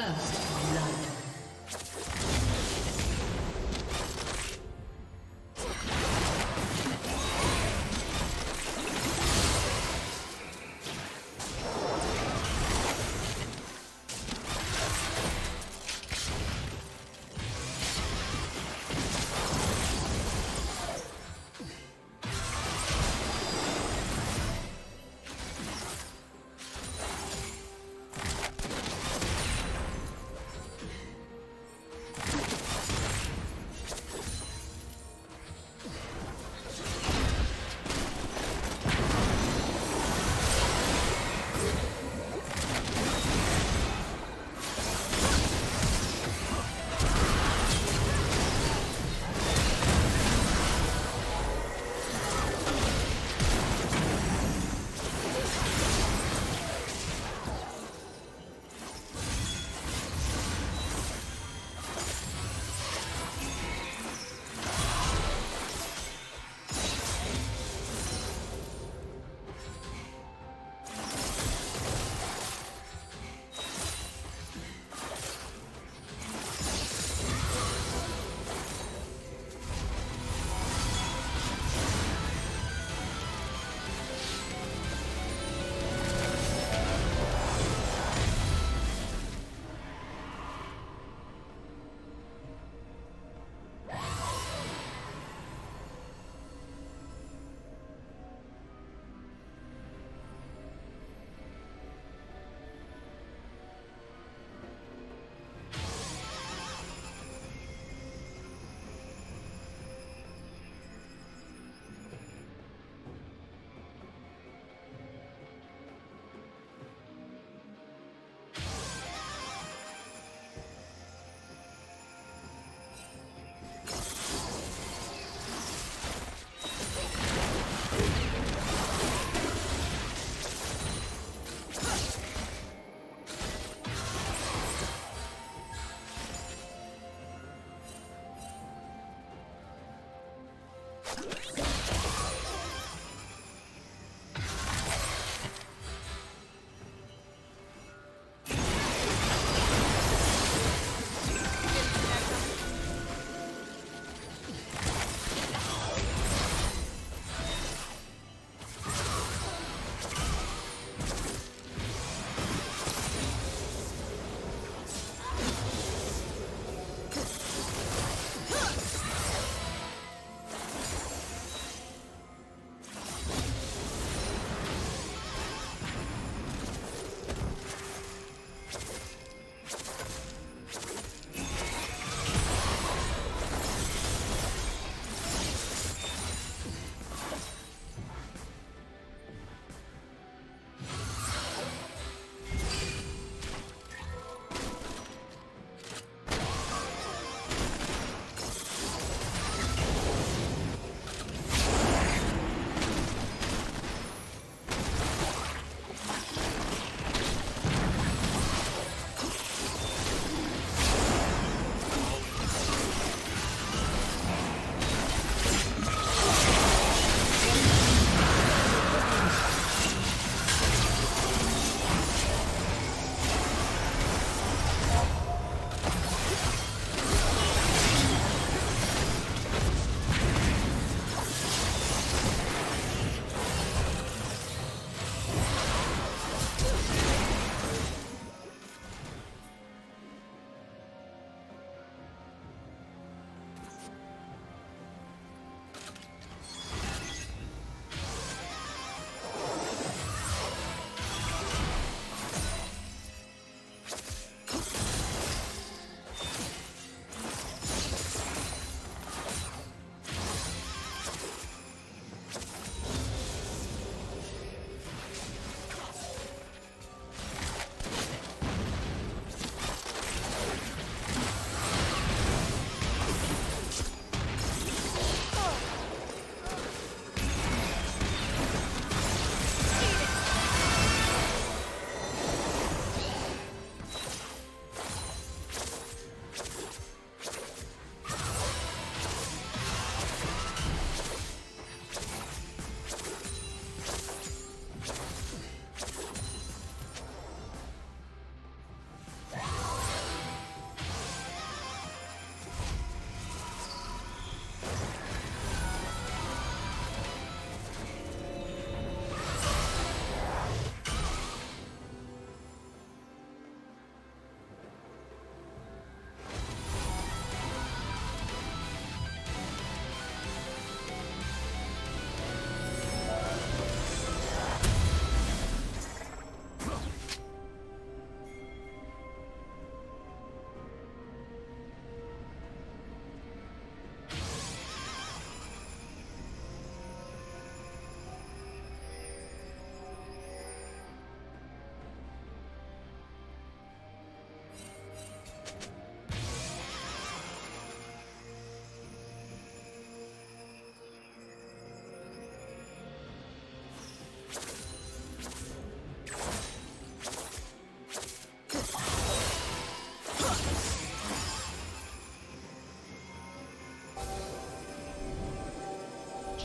First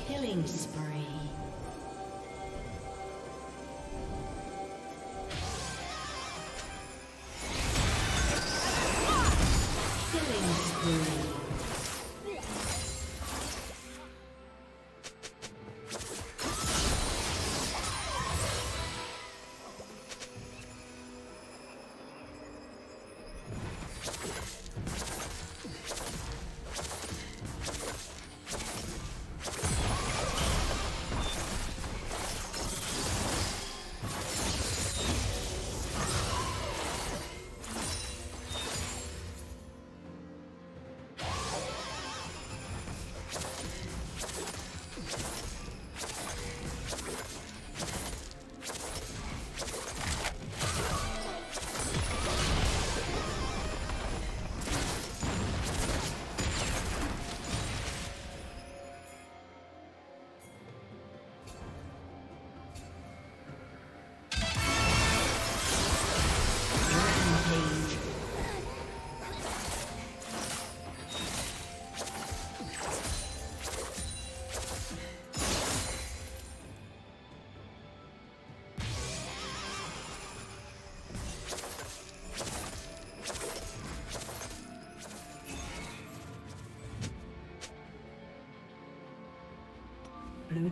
Killing spree.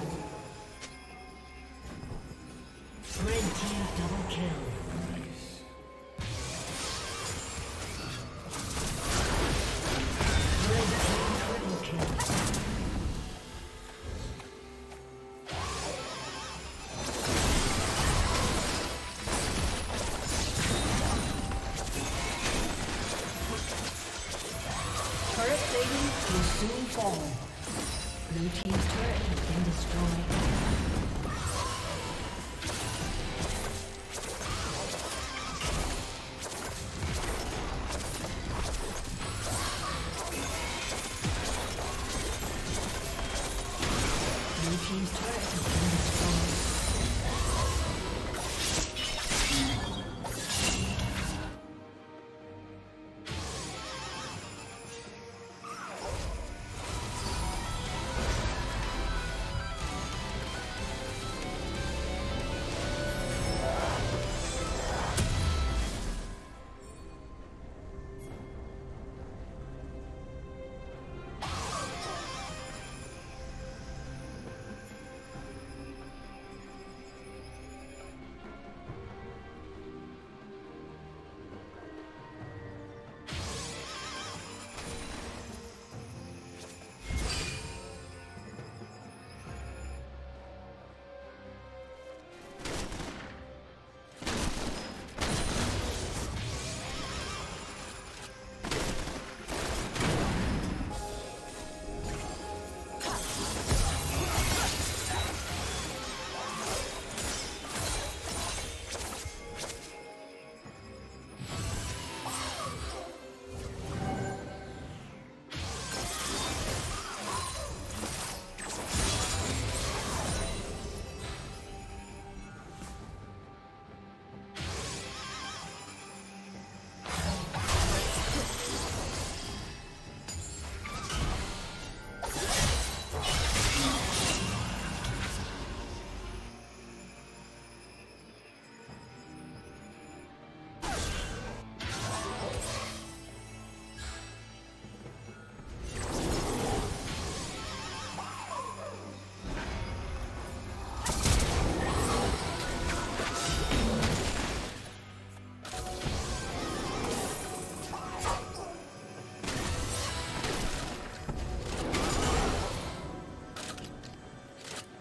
poco.